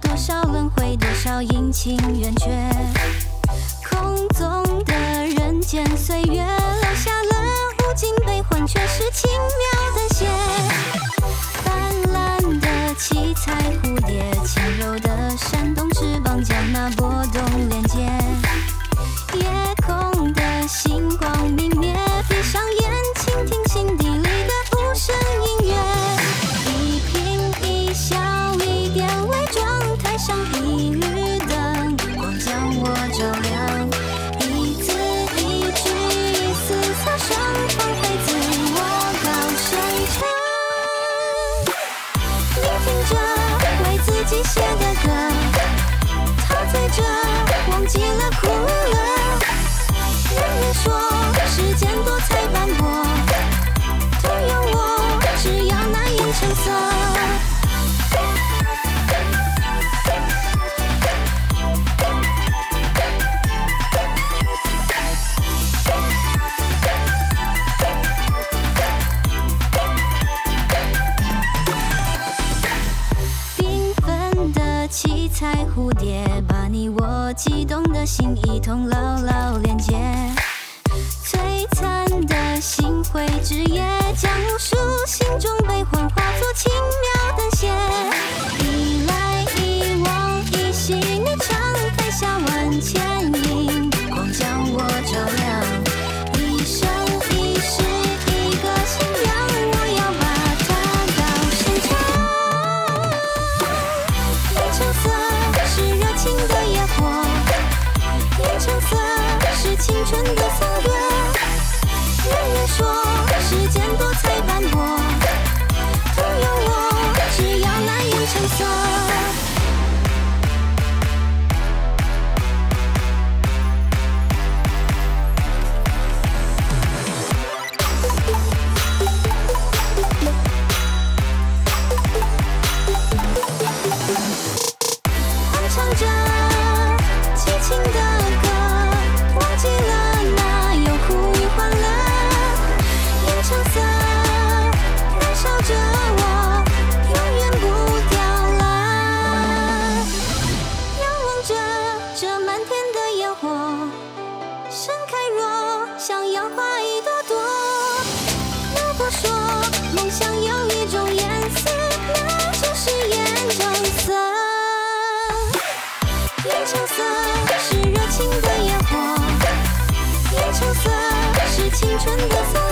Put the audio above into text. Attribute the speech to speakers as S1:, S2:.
S1: 多少轮回，多少阴晴圆缺，空中的人间岁月，留下了无尽悲欢，全是情。机械的歌陶醉着。七彩蝴蝶把你我激动的心一同牢牢连接。说世间多彩斑驳，徒有我，只要难以成双。哼唱着，轻轻的。wonderful.